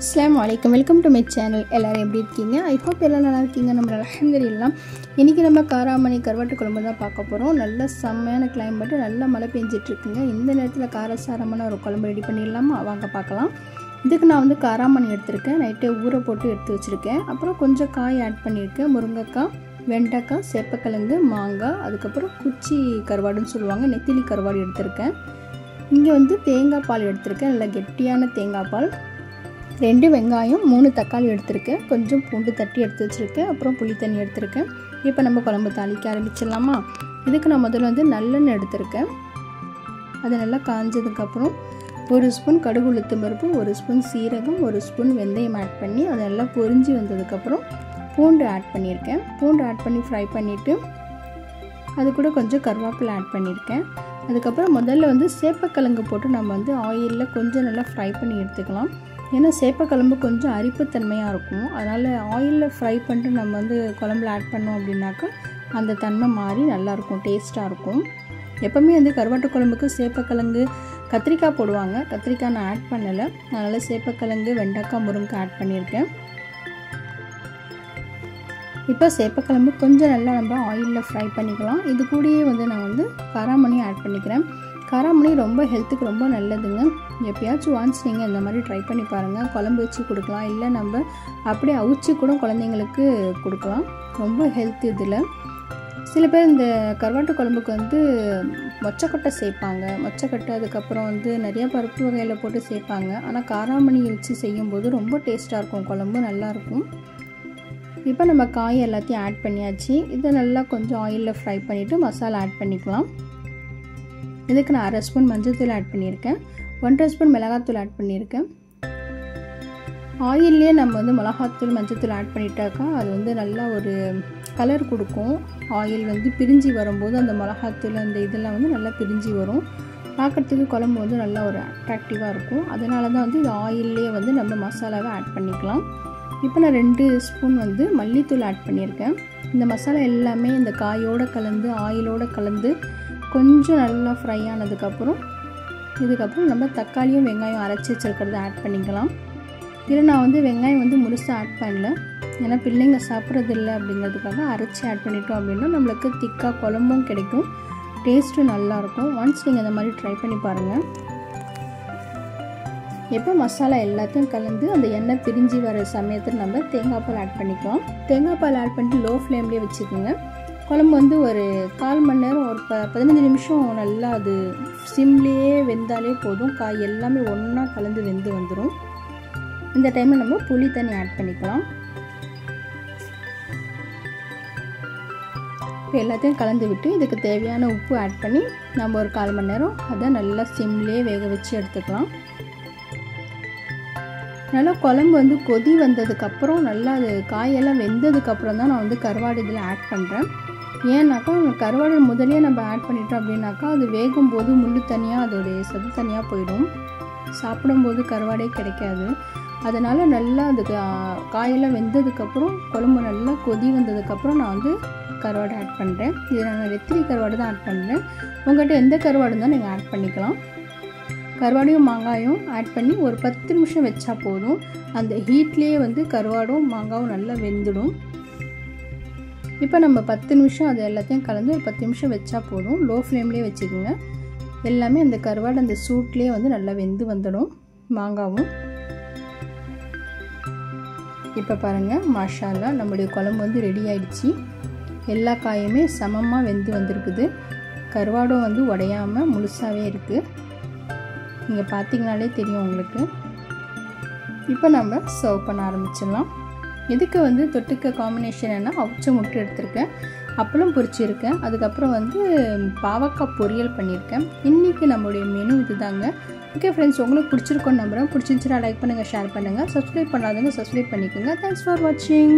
அஸ்லாம் வலைக்கம் welcome to my channel எல்லோரும் எப்படி இருக்கீங்க? ஐ ஹோப் எல்லாம் நல்லா இருக்கீங்க. நம்ம அலமதுல்லாம் இன்றைக்கி நம்ம காராமணி கருவாட்டு குழம்பு தான் பார்க்க போகிறோம் நல்ல செம்மையான கிளைமேட்டு நல்ல மழை பெஞ்சிட்ருக்குங்க. இந்த நேரத்தில் காரசாரமான ஒரு குழம்பு ரெடி பண்ணிடலாமா? வாங்க பார்க்கலாம். இதுக்கு நான் வந்து காராமணி எடுத்திருக்கேன். நைட்டே ஊற போட்டு எடுத்து வச்சுருக்கேன். அப்புறம் கொஞ்சம் காய் ஆட் பண்ணியிருக்கேன். முருங்கைக்காய் வெண்டைக்காய் சேப்பக்கிழங்கு மாங்காய் அதுக்கப்புறம் குச்சி கருவாடுன்னு சொல்லுவாங்க. நெத்திலி கருவாடு எடுத்திருக்கேன். இங்கே வந்து தேங்காய் பால் எடுத்திருக்கேன். நல்லா கெட்டியான தேங்காய் பால். ரெண்டு வெங்காயம் மூணு தக்காளி எடுத்திருக்கேன். கொஞ்சம் பூண்டு தட்டி எடுத்து வச்சுருக்கேன். அப்புறம் புளி தண்ணி எடுத்திருக்கேன். இப்போ நம்ம குழம்பு தாளிக்க ஆரம்பிச்சிடலாமா? இதுக்கு நான் முதல்ல வந்து நல்லெண்ணெய் எடுத்திருக்கேன். அது நல்லா காஞ்சதுக்கப்புறம் ஒரு ஸ்பூன் கடுகு உளுத்து பருப்பு ஒரு ஸ்பூன் சீரகம் ஒரு ஸ்பூன் வெந்தயம் ஆட் பண்ணி அது நல்லா பொரிஞ்சு வந்ததுக்கப்புறம் பூண்டு ஆட் பண்ணியிருக்கேன். பூண்டு ஆட் பண்ணி ஃப்ரை பண்ணிவிட்டு அது கூட கொஞ்சம் கருவேப்பிலை ஆட் பண்ணியிருக்கேன். அதுக்கப்புறம் முதல்ல வந்து சேப்பக்கிழங்கு போட்டு நம்ம வந்து ஆயிலில் கொஞ்சம் நல்லா ஃப்ரை பண்ணி எடுத்துக்கலாம். ஏன்னா சேப்பக்கிழம்பு கொஞ்சம் அரிப்புத்தன்மையாக இருக்கும். அதனால் ஆயிலில் ஃப்ரை பண்ணிட்டு நம்ம வந்து குழம்புல ஆட் பண்ணோம் அப்படின்னாக்கா அந்த தன்மை மாறி நல்லாயிருக்கும் டேஸ்ட்டாக இருக்கும். எப்போவுமே வந்து கருவாட்டு குழம்புக்கு சேப்பக்கிழங்கு கத்திரிக்காய் போடுவாங்க. கத்திரிக்காய் நான் ஆட் பண்ணலை. அதனால் சேப்பக்கிழங்கு வெண்டைக்காய் முருங்கைக்காய் ஆட் பண்ணியிருக்கேன். இப்போ சேப்பக்கிழம்பு கொஞ்சம் நல்லா நம்ம ஆயிலில் ஃப்ரை பண்ணிக்கலாம். இது கூடயே வந்து நான் வந்து காராமணி ஆட் பண்ணிக்கிறேன். காராமணி ரொம்ப ஹெல்த்துக்கு ரொம்ப நல்லதுங்க. எப்பயாச்சும் வான்ஸ் நீங்கள் இந்த மாதிரி ட்ரை பண்ணி பாருங்கள் குழம்பு வச்சு கொடுக்கலாம் இல்லை நம்ம அப்படியே அவிச்சு கூட குழந்தைங்களுக்கு கொடுக்கலாம். ரொம்ப ஹெல்த் இதில். சில பேர் இந்த கருவாட்டு குழம்புக்கு வந்து மொச்சக்கொட்டை சேர்ப்பாங்க. மொச்சக்கொட்டை அதுக்கப்புறம் வந்து நிறையா பருப்பு வகையில் போட்டு சேர்ப்பாங்க. ஆனால் காராமணி வச்சு செய்யும்போது ரொம்ப டேஸ்ட்டாக இருக்கும். குழம்பு நல்லாயிருக்கும் இப்போ நம்ம காய் எல்லாத்தையும் ஆட் பண்ணியாச்சு. இதை நல்லா கொஞ்சம் ஆயிலில் ஃப்ரை பண்ணிவிட்டு மசாலா ஆட் பண்ணிக்கலாம். இதுக்கு நான் அரை ஸ்பூன் மஞ்சள்தூள் ஆட் பண்ணியிருக்கேன். ஒன்றரை ஸ்பூன் மிளகாத்தூள் ஆட் பண்ணியிருக்கேன். ஆயில்லையே நம்ம வந்து மிளகாத்தூள் மஞ்சத்தூள் ஆட் பண்ணிட்டாக்கா அது வந்து நல்லா ஒரு கலர் கொடுக்கும். ஆயில் வந்து பிரிஞ்சு வரும்போது அந்த மிளகாத்தூள் அந்த இதெல்லாம் வந்து நல்லா பிரிஞ்சு வரும். பார்க்குறதுக்கு குழம்பு வந்து நல்லா ஒரு அட்ராக்டிவாக இருக்கும். அதனால தான் வந்து இது ஆயிலே வந்து நம்ம மசாலாவை ஆட் பண்ணிக்கலாம். இப்போ நான் ரெண்டு ஸ்பூன் வந்து மல்லித்தூள் ஆட் பண்ணியிருக்கேன். இந்த மசாலா எல்லாமே இந்த காயோடு கலந்து ஆயிலோடு கலந்து கொஞ்சம் நல்லா ஃப்ரை ஆனதுக்கப்புறம் இதுக்கப்புறம் நம்ம தக்காளியும் வெங்காயம் அரைச்சி வச்சுருக்கிறத ஆட் பண்ணிக்கலாம். இதில் நான் வந்து வெங்காயம் வந்து முழுசாக ஆட் பண்ணல. ஏன்னா பிள்ளைங்க சாப்பிட்றது இல்லை அப்படிங்கிறதுக்காக அரைச்சி ஆட் பண்ணிட்டோம் அப்படின்னா நம்மளுக்கு திக்காக குழம்பும் கிடைக்கும். டேஸ்ட்டும் நல்லாயிருக்கும் ஒன்ஸ் நீங்கள் இந்த மாதிரி ட்ரை பண்ணி பாருங்கள் எப்போ மசாலா எல்லாத்தையும் கலந்து அந்த எண்ணெய் பிரிஞ்சு வர சமயத்தில் நம்ம தேங்காய் பால் ஆட் பண்ணிக்கலாம். தேங்காய் பால் ஆட் பண்ணிட்டு லோ ஃப்ளேம்லேயே வச்சுக்கோங்க. குழம்பு வந்து ஒரு கால் மணி நேரம் ஒரு ப பதினஞ்சு நிமிஷம் நல்லா அது சிம்லேயே வெந்தாலே போதும். காய் எல்லாமே ஒன்றா கலந்து வெந்து வந்துடும் இந்த டைமில் நம்ம புளி தண்ணி ஆட் பண்ணிக்கலாம். இப்போ எல்லாத்தையும் கலந்து விட்டு இதுக்கு தேவையான உப்பு ஆட் பண்ணி நம்ம ஒரு கால் மணி நேரம் அதை நல்லா சிம்லேயே வேக வச்சு எடுத்துக்கலாம். நல்லா குழம்பு வந்து கொதி வந்ததுக்கப்புறம் நல்லா அது காயெல்லாம் வெந்ததுக்கப்புறம் தான் நான் வந்து கருவாடு இதில் ஆட் பண்ணுறேன் ஏன்னாக்கா கருவாடு முதலே நம்ம ஆட் பண்ணிட்டோம் அப்படின்னாக்கா அது வேகும் போது முள் தனியாக அதோடைய சது தனியாக போயிடும். சாப்பிடும்போது கருவாடே கிடைக்காது. அதனால் நல்லா அதுக்கு காயெல்லாம் வெந்ததுக்கப்புறம் குழம்பு நல்லா கொதி வந்ததுக்கப்புறம் நான் வந்து கருவாடு ஆட் பண்ணுறேன் இது நான் வெத்திரி கருவாடு தான் ஆட் பண்ணுறேன் உங்கள்கிட்ட எந்த கருவாடு தான் நீங்கள் ஆட் பண்ணிக்கலாம். கருவாடையும் மாங்காயும் ஆட் பண்ணி ஒரு பத்து நிமிஷம் வச்சா போதும். அந்த ஹீட்லேயே வந்து கருவாடும் மாங்காவும் நல்லா வெந்துடும். இப்போ நம்ம பத்து நிமிஷம் அது எல்லாத்தையும் கலந்து ஒரு பத்து நிமிஷம் வச்சா போதும். லோ ஃப்ளேம்லேயே வச்சுக்கோங்க. எல்லாமே அந்த கருவாடு அந்த சூட்லேயே வந்து நல்லா வெந்து வந்துடும் மாங்காவும். இப்போ பாருங்கள் மாஷாலா நம்மளுடைய குழம்பு வந்து ரெடி ஆயிடுச்சு. எல்லா காயுமே சமமாக வெந்து வந்திருக்குது. கருவாடும் வந்து உடையாமல் முழுசாகவே இருக்குது நீங்கள் பார்த்தீங்கனாலே தெரியும் உங்களுக்கு. இப்போ நம்ம சர்வ் பண்ண ஆரம்பிச்சிடலாம். இதுக்கு வந்து தொட்டுக்க காம்பினேஷன் என்ன அவிச்ச முட்டை எடுத்திருக்கேன். அப்பளம் பொரிச்சிருக்கேன். அதுக்கப்புறம் வந்து பாவக்காய் பொரியல் பண்ணியிருக்கேன். இன்றைக்கி நம்மளுடைய மெனு இது தாங்க ஓகே ஃப்ரெண்ட்ஸ் உங்களுக்கு பிடிச்சிருக்கோன்னு நம்புகிறேன் பிடிச்சிருந்துச்சுன்னா லைக் பண்ணுங்கள் ஷேர் பண்ணுங்கள் சப்ஸ்கிரைப் பண்ணாதவங்க சப்ஸ்கிரைப் பண்ணிக்கோங்க. தேங்க்ஸ் ஃபார் வாட்சிங்